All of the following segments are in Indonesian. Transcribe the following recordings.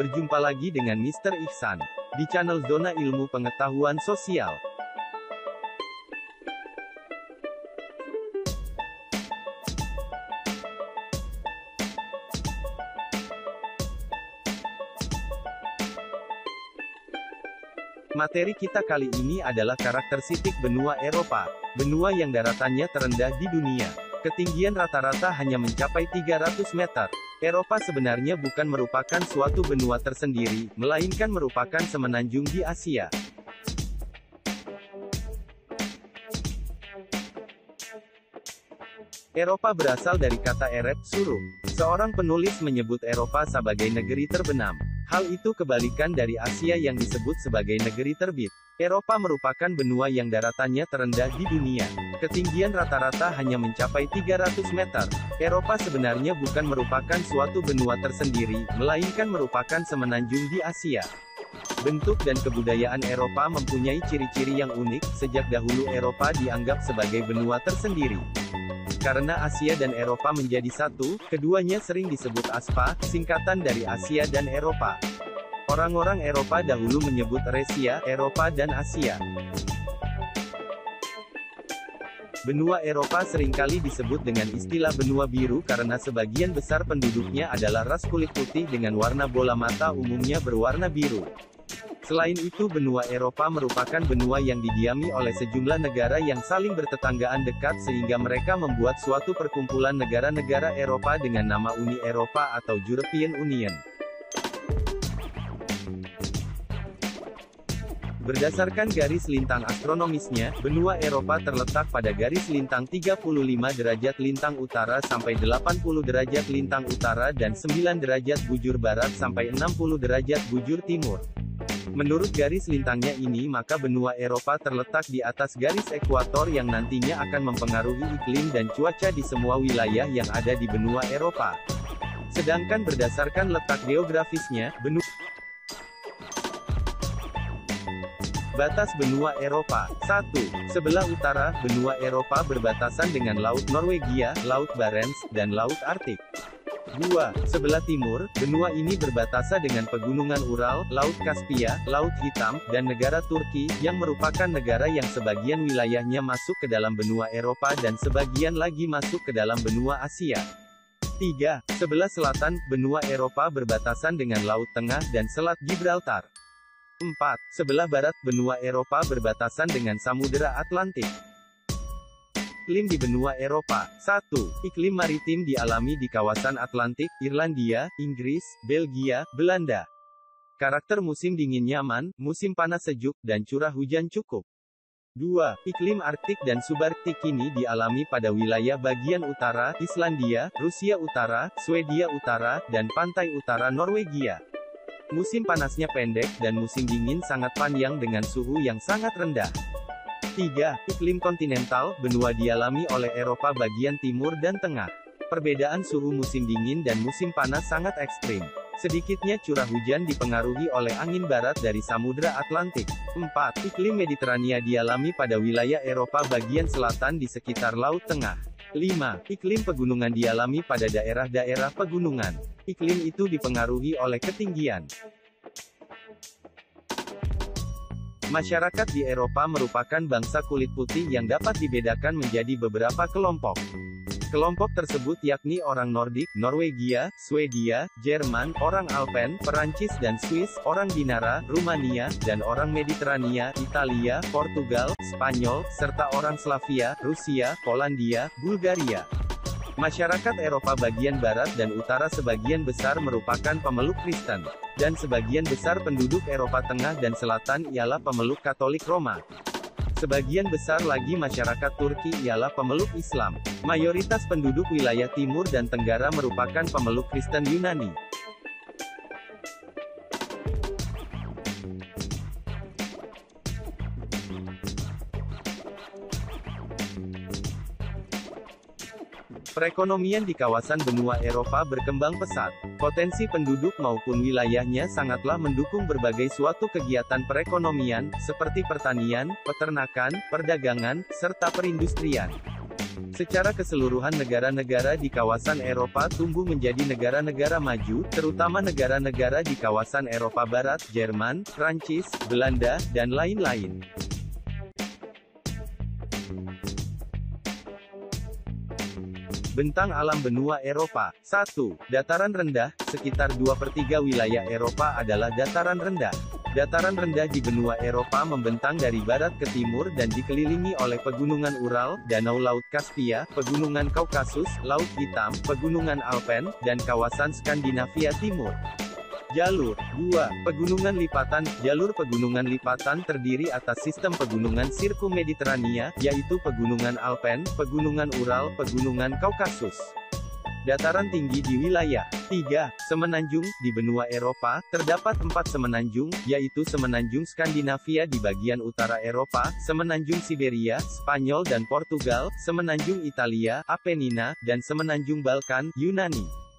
Berjumpa lagi dengan Mr. Ihsan di channel Zona Ilmu Pengetahuan Sosial. Materi kita kali ini adalah karakteristik benua Eropa, benua yang daratannya terendah di dunia. Ketinggian rata-rata hanya mencapai 300 meter. Eropa sebenarnya bukan merupakan suatu benua tersendiri, melainkan merupakan semenanjung di Asia. Eropa berasal dari kata Erep, suruh. Seorang penulis menyebut Eropa sebagai negeri terbenam. Hal itu kebalikan dari Asia yang disebut sebagai negeri terbit. Eropa merupakan benua yang daratannya terendah di dunia. Ketinggian rata-rata hanya mencapai 300 meter. Eropa sebenarnya bukan merupakan suatu benua tersendiri, melainkan merupakan semenanjung di Asia. Bentuk dan kebudayaan Eropa mempunyai ciri-ciri yang unik, sejak dahulu Eropa dianggap sebagai benua tersendiri. Karena Asia dan Eropa menjadi satu, keduanya sering disebut ASPA, singkatan dari Asia dan Eropa. Orang-orang Eropa dahulu menyebut Resia, Eropa dan Asia. Benua Eropa sering kali disebut dengan istilah benua biru karena sebagian besar penduduknya adalah ras kulit putih dengan warna bola mata umumnya berwarna biru. Selain itu benua Eropa merupakan benua yang didiami oleh sejumlah negara yang saling bertetanggaan dekat sehingga mereka membuat suatu perkumpulan negara-negara Eropa dengan nama Uni Eropa atau European Union. Berdasarkan garis lintang astronomisnya, benua Eropa terletak pada garis lintang 35 derajat lintang utara sampai 80 derajat lintang utara dan 9 derajat bujur barat sampai 60 derajat bujur timur. Menurut garis lintangnya ini maka benua Eropa terletak di atas garis ekuator yang nantinya akan mempengaruhi iklim dan cuaca di semua wilayah yang ada di benua Eropa. Sedangkan berdasarkan letak geografisnya, benua Batas benua Eropa 1. Sebelah utara, benua Eropa berbatasan dengan Laut Norwegia, Laut Barents, dan Laut Arktik. 2. Sebelah timur, benua ini berbatasan dengan pegunungan Ural, Laut Kaspia, Laut Hitam, dan negara Turki, yang merupakan negara yang sebagian wilayahnya masuk ke dalam benua Eropa dan sebagian lagi masuk ke dalam benua Asia. 3. Sebelah selatan, benua Eropa berbatasan dengan Laut Tengah dan Selat Gibraltar. 4. Sebelah barat, benua Eropa berbatasan dengan Samudera Atlantik. Iklim di benua Eropa 1. Iklim maritim dialami di kawasan Atlantik, Irlandia, Inggris, Belgia, Belanda. Karakter musim dingin nyaman, musim panas sejuk, dan curah hujan cukup. 2. Iklim Arktik dan subarktik ini dialami pada wilayah bagian utara, Islandia, Rusia Utara, Swedia Utara, dan pantai utara Norwegia. Musim panasnya pendek dan musim dingin sangat panjang dengan suhu yang sangat rendah. 3. Iklim kontinental, benua dialami oleh Eropa bagian timur dan tengah. Perbedaan suhu musim dingin dan musim panas sangat ekstrim. Sedikitnya curah hujan dipengaruhi oleh angin barat dari Samudra Atlantik. 4. Iklim Mediterania dialami pada wilayah Eropa bagian selatan di sekitar Laut Tengah. 5. Iklim pegunungan dialami pada daerah-daerah pegunungan. Iklim itu dipengaruhi oleh ketinggian. Masyarakat di Eropa merupakan bangsa kulit putih yang dapat dibedakan menjadi beberapa kelompok. Kelompok tersebut yakni orang Nordik, Norwegia, Swedia, Jerman, orang Alpen, Perancis dan Swiss, orang Dinara, Rumania, dan orang Mediterania, Italia, Portugal, Spanyol, serta orang Slavia, Rusia, Polandia, Bulgaria. Masyarakat Eropa bagian barat dan utara sebagian besar merupakan pemeluk Kristen, dan sebagian besar penduduk Eropa tengah dan selatan ialah pemeluk Katolik Roma. Sebagian besar lagi masyarakat Turki ialah pemeluk Islam. Mayoritas penduduk wilayah timur dan tenggara merupakan pemeluk Kristen Yunani. Perekonomian di kawasan benua Eropa berkembang pesat. Potensi penduduk maupun wilayahnya sangatlah mendukung berbagai suatu kegiatan perekonomian, seperti pertanian, peternakan, perdagangan, serta perindustrian. Secara keseluruhan negara-negara di kawasan Eropa tumbuh menjadi negara-negara maju, terutama negara-negara di kawasan Eropa Barat, Jerman, Prancis, Belanda, dan lain-lain. Bentang alam benua Eropa 1. Dataran rendah, sekitar 2 per 3 wilayah Eropa adalah dataran rendah. Dataran rendah di benua Eropa membentang dari barat ke timur dan dikelilingi oleh pegunungan Ural, Danau Laut Kaspia, pegunungan Kaukasus, Laut Hitam, pegunungan Alpen, dan kawasan Skandinavia Timur. Jalur 2. Pegunungan lipatan Jalur pegunungan lipatan terdiri atas sistem pegunungan Sirkumediterania, yaitu Pegunungan Alpen, Pegunungan Ural, Pegunungan Kaukasus. Dataran tinggi di wilayah 3. Semenanjung, di benua Eropa, terdapat empat semenanjung, yaitu Semenanjung Skandinavia di bagian utara Eropa, Semenanjung Siberia, Spanyol dan Portugal, Semenanjung Italia, Apenina, dan Semenanjung Balkan, Yunani.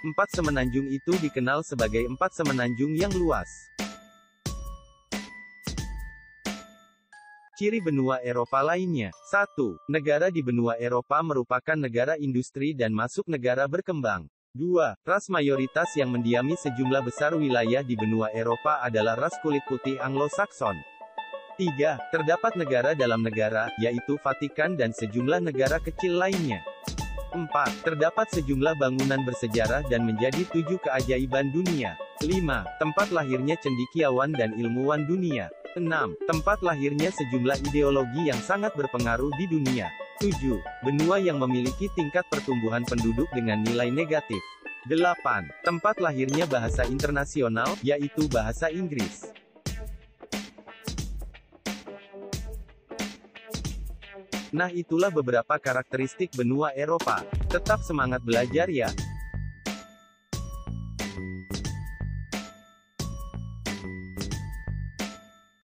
Empat semenanjung itu dikenal sebagai empat semenanjung yang luas. Ciri benua Eropa lainnya. 1. Negara di benua Eropa merupakan negara industri dan masuk negara berkembang. 2. Ras mayoritas yang mendiami sejumlah besar wilayah di benua Eropa adalah ras kulit putih Anglo-Saxon. 3. Terdapat negara dalam negara, yaitu Vatikan dan sejumlah negara kecil lainnya. 4. Terdapat sejumlah bangunan bersejarah dan menjadi tujuh keajaiban dunia. 5. Tempat lahirnya cendikiawan dan ilmuwan dunia. 6. Tempat lahirnya sejumlah ideologi yang sangat berpengaruh di dunia. 7. Benua yang memiliki tingkat pertumbuhan penduduk dengan nilai negatif. 8. Tempat lahirnya bahasa internasional, yaitu bahasa Inggris. Nah itulah beberapa karakteristik benua Eropa. Tetap semangat belajar ya.